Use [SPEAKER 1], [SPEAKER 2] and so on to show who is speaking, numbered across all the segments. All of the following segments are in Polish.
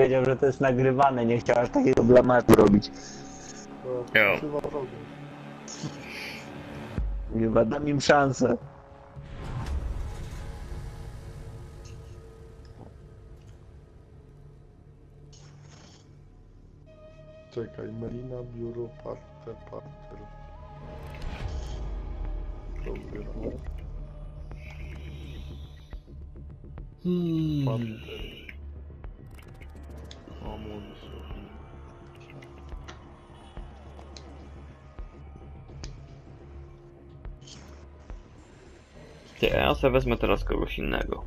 [SPEAKER 1] powiedział, że to jest nagrywane, nie chciał aż takiego blamatu robić.
[SPEAKER 2] Jo.
[SPEAKER 3] Chyba wrogo.
[SPEAKER 1] Chyba dam im szansę.
[SPEAKER 3] Czekaj, Melina, biuro, parter, parter. Dobra.
[SPEAKER 2] Hmm.
[SPEAKER 3] Parter.
[SPEAKER 2] Ty, ja sobie wezmę teraz kogoś innego.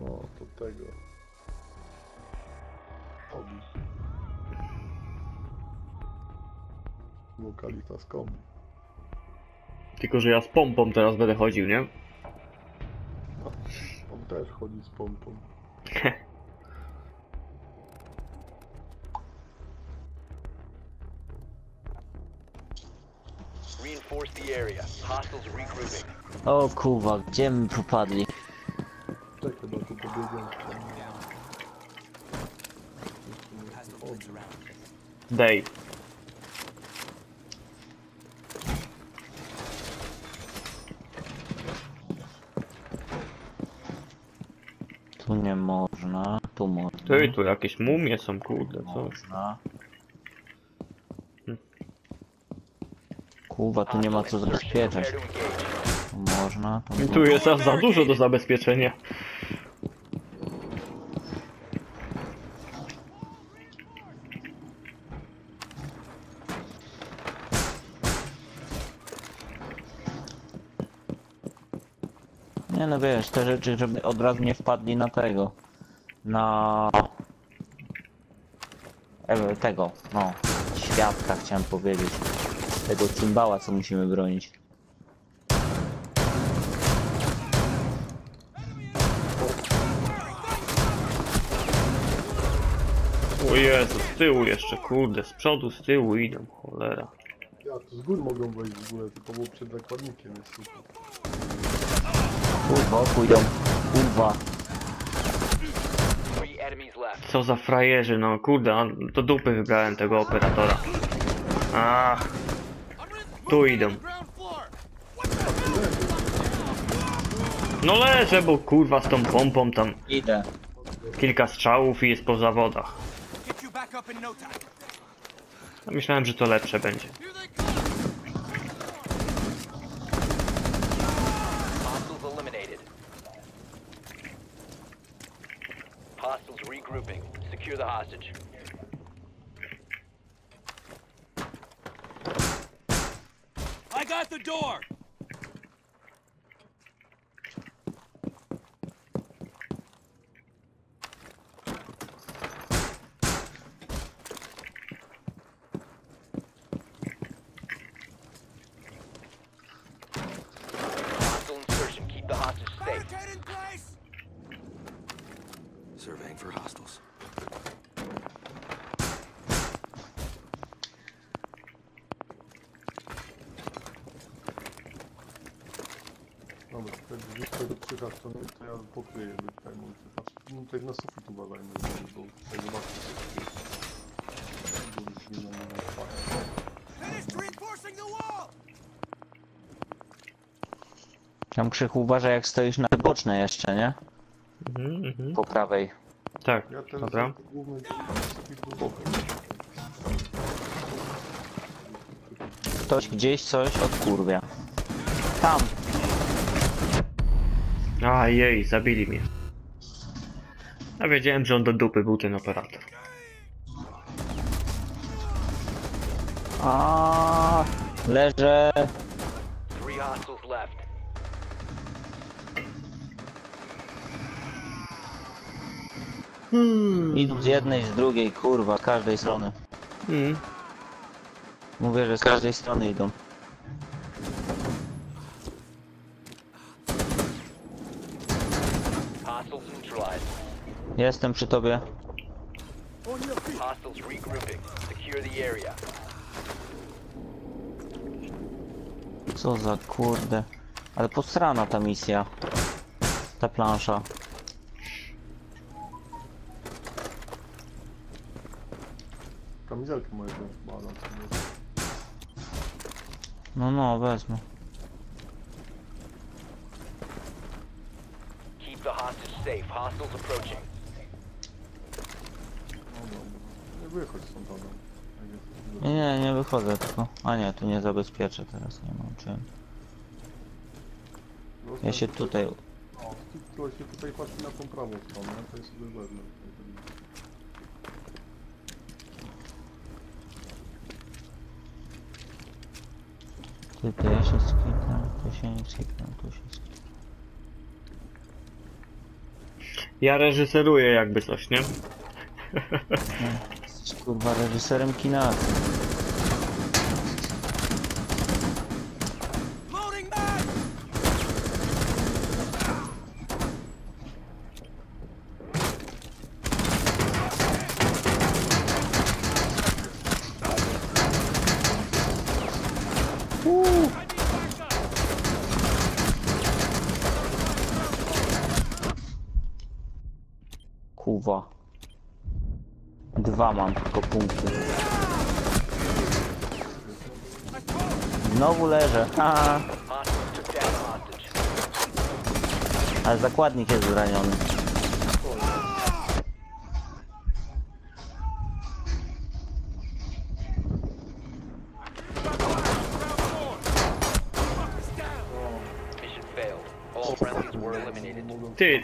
[SPEAKER 3] O, to tego. Obi. Wokalita z kombi.
[SPEAKER 2] Tylko, że ja z pompą teraz będę chodził, nie?
[SPEAKER 3] On też chodzi z pompą.
[SPEAKER 4] The area. Hostiles regrouping.
[SPEAKER 1] O kurwa, gdzie my popadli?
[SPEAKER 3] Bo tu pobiegłem.
[SPEAKER 2] Dej.
[SPEAKER 1] Tu nie można, tu można.
[SPEAKER 2] Ty, tu jakieś mumie są, kurde, co?
[SPEAKER 1] Można. Kurwa, tu nie ma co zabezpieczać. Tu można, tu
[SPEAKER 2] Tu jest aż za dużo do zabezpieczenia.
[SPEAKER 1] Nie no wiesz, te rzeczy, żeby od razu nie wpadli na tego. Na... E, tego, no. Świadka chciałem powiedzieć. Tego cymbała, co musimy bronić.
[SPEAKER 2] O Jezu, z tyłu jeszcze, kurde, z przodu, z tyłu idą, cholera.
[SPEAKER 3] Ja, tu z góry mogą wejść w ogóle, tylko było przed zakładnikiem jest super.
[SPEAKER 1] Kurwa, pójdą. Kurwa.
[SPEAKER 4] Three enemies left.
[SPEAKER 2] Co za frajerzy, no kurde, a do dupy wybrałem tego operatora. Ach, tu idą. No leżę, bo kurwa z tą pompą tam
[SPEAKER 1] Idę.
[SPEAKER 2] kilka strzałów i jest po zawodach.
[SPEAKER 5] No
[SPEAKER 2] Myślałem, że to lepsze będzie.
[SPEAKER 4] Hostiles eliminated. Hostiles regrouping. Secure the hostage.
[SPEAKER 5] I got the door.
[SPEAKER 4] Hostile insertion. Keep the hostage safe.
[SPEAKER 5] Barricade in place. Surveying for hostiles.
[SPEAKER 3] Dobra, te drzwi tego strony, to ja pokryję tutaj mój patrz. No tutaj na sufit uważajmy, bo tutaj zobaczcie co tu jest. Na
[SPEAKER 5] reinforcing the wall.
[SPEAKER 1] Tam uważaj jak stoisz na boczne jeszcze, nie?
[SPEAKER 2] Mhm, mhm.
[SPEAKER 1] Po prawej.
[SPEAKER 2] Tak,
[SPEAKER 3] Ja ten
[SPEAKER 2] dobra.
[SPEAKER 3] główny sufit był bokiem.
[SPEAKER 1] Ktoś gdzieś coś odkurwia. Tam.
[SPEAKER 2] A jej, zabili mnie. Ja wiedziałem, że on do dupy był ten operator.
[SPEAKER 1] A leżę.
[SPEAKER 4] Three hostiles left.
[SPEAKER 1] Idą z jednej, z drugiej, kurwa, z każdej strony.
[SPEAKER 2] Mm.
[SPEAKER 1] Mówię, że z każdej strony idą. Jestem przy tobie.
[SPEAKER 4] Hostiles regrouping. Secure the area.
[SPEAKER 1] Co za kurde. Ale posrana ta misja. Ta plansza.
[SPEAKER 3] Kamizelki moje wziąć, bo Adam tu.
[SPEAKER 1] No no, wezmę.
[SPEAKER 4] Keep the hostage safe. Hostiles approaching.
[SPEAKER 3] Wychodź stąd Adam. Jak jesteś
[SPEAKER 1] Nie, nie, nie wychodzę tylko. A nie, tu nie zabezpieczę teraz, nie mam czym. Ja się tutaj...
[SPEAKER 3] O, ty tylko się tutaj patrzy na tą prawą stronę, to jest sobie wezmę.
[SPEAKER 1] Tutaj ja się skipnę, tu się nie skipnę, tu się skipnę.
[SPEAKER 2] Ja reżyseruję jakby coś, nie?
[SPEAKER 1] Kurwa reżyserem kina.
[SPEAKER 5] Loading
[SPEAKER 1] Dwa mam tylko punkty. Znowu leżę.
[SPEAKER 4] Hostage.
[SPEAKER 1] Ale zakładnik jest zraniony.
[SPEAKER 2] Ty.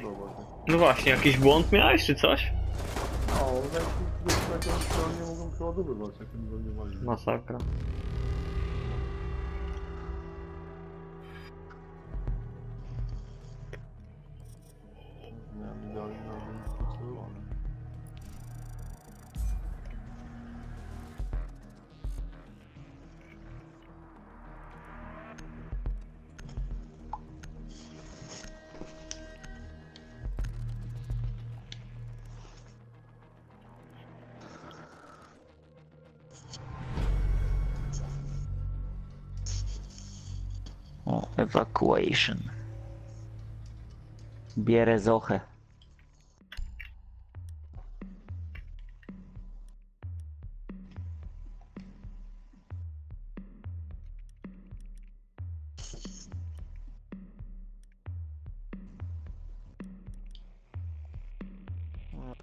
[SPEAKER 2] No właśnie, jakiś błąd miałeś czy coś?
[SPEAKER 3] O, jak jakąś stronę nie mogą przeładowywać, jak oni nie wali.
[SPEAKER 2] Masakra.
[SPEAKER 3] Miałem idealnie na
[SPEAKER 1] Evacuation. Bierę Zochę.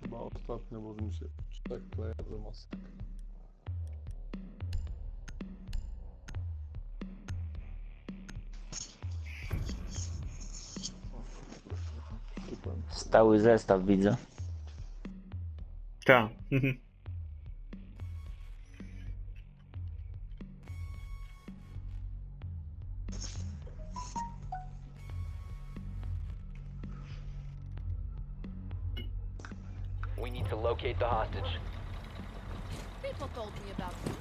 [SPEAKER 3] Chyba ostatnio, bo mi się tak kleja, że masakra.
[SPEAKER 1] Stały zestaw widzę.
[SPEAKER 2] Tak. Mhm.
[SPEAKER 4] We need to locate the hostage.
[SPEAKER 6] People told me about you.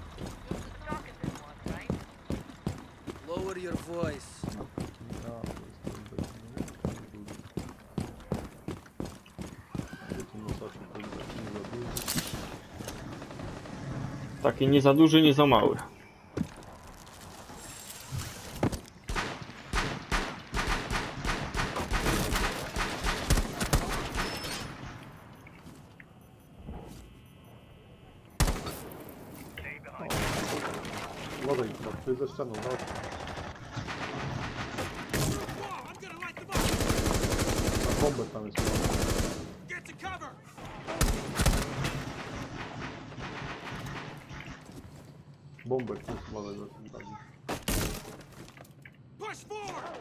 [SPEAKER 5] Lower your voice.
[SPEAKER 3] Taki nie za duży,
[SPEAKER 2] nie za mały.
[SPEAKER 3] Uważaj, no, ty ze ścianą, no.
[SPEAKER 5] I'm gonna light them up!
[SPEAKER 3] Na bombę tam jest. Bombę, tu jest uważaj za tym taki.
[SPEAKER 5] Push forward!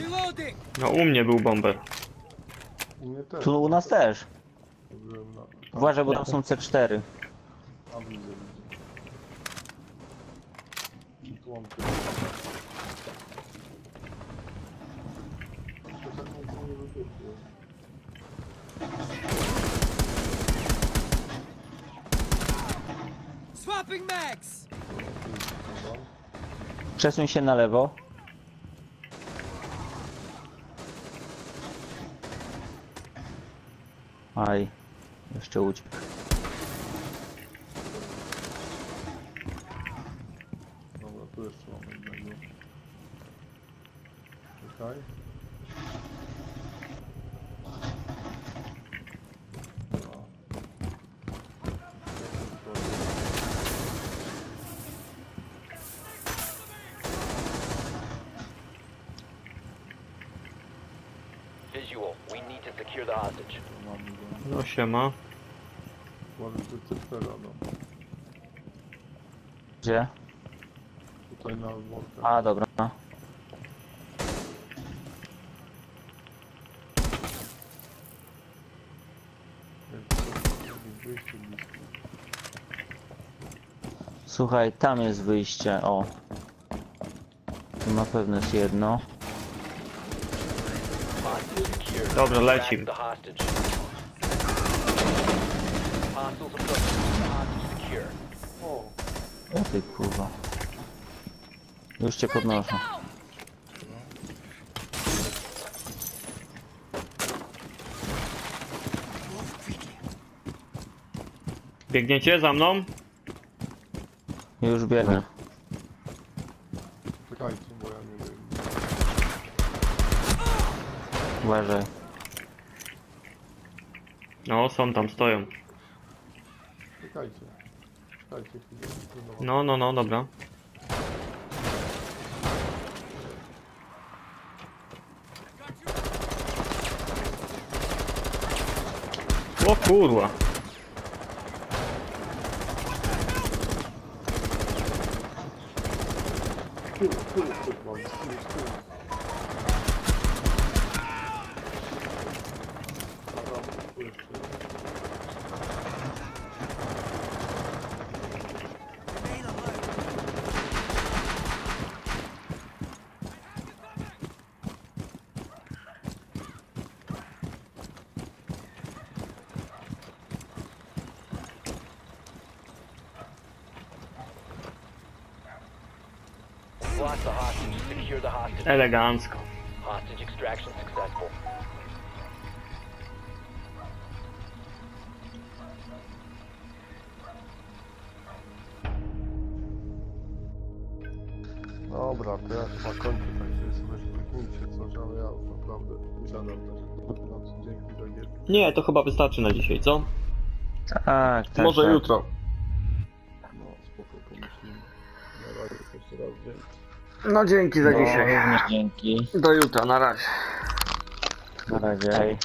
[SPEAKER 5] Reloading!
[SPEAKER 2] No u mnie był bomber.
[SPEAKER 3] U mnie też.
[SPEAKER 1] Tu u nas też.
[SPEAKER 3] Byłem na...
[SPEAKER 1] Uważaj, bo tam są C4.
[SPEAKER 3] Tam widzę, widzę. I tu mam tyle. Jeszcze tak nic nie wybuchło.
[SPEAKER 5] Swapping!
[SPEAKER 3] Dobra.
[SPEAKER 1] Przesuń się na lewo. Aj, jeszcze uciekł. sorry.
[SPEAKER 4] Visual, we need to secure the hostage.
[SPEAKER 2] No siema.
[SPEAKER 3] Mamy tu C4.
[SPEAKER 1] Gdzie?
[SPEAKER 3] Tutaj na.
[SPEAKER 1] A, dobra. Słuchaj, tam jest wyjście, o. Tu na pewno jest jedno.
[SPEAKER 2] Dobra, lecim.
[SPEAKER 3] O
[SPEAKER 1] ty kurwa. Już cię podnoszę.
[SPEAKER 2] Biegniecie za mną?
[SPEAKER 1] Już biegnę.
[SPEAKER 3] Czekajcie, bo ja nie wiem.
[SPEAKER 1] Uważaj.
[SPEAKER 2] No, są tam, stoją.
[SPEAKER 3] Czekajcie. Czekajcie chwilę. No.
[SPEAKER 2] No, no, no, dobra. O kurwa.
[SPEAKER 3] Z tyłu, z tyłu, z tyłu mam, z tyłu, z tyłu. Adam, tu jeszcze.
[SPEAKER 4] Block the hostage. Secure the hostage.
[SPEAKER 2] Elegancko.
[SPEAKER 3] Dobra, to ja chyba kończę, także sobie kliknijcie coś, ale ja naprawdę siadam też. Nocy, dzięki za gierkę.
[SPEAKER 2] Nie, to chyba wystarczy na dzisiaj, co?
[SPEAKER 1] Tak, tak.
[SPEAKER 2] Może
[SPEAKER 1] tak.
[SPEAKER 2] jutro.
[SPEAKER 3] No, spoko, pomyślimy. Na razie jeszcze raz dzięki.
[SPEAKER 2] No dzięki
[SPEAKER 1] No, również dzięki.
[SPEAKER 2] Do jutra, na razie.
[SPEAKER 1] Na razie.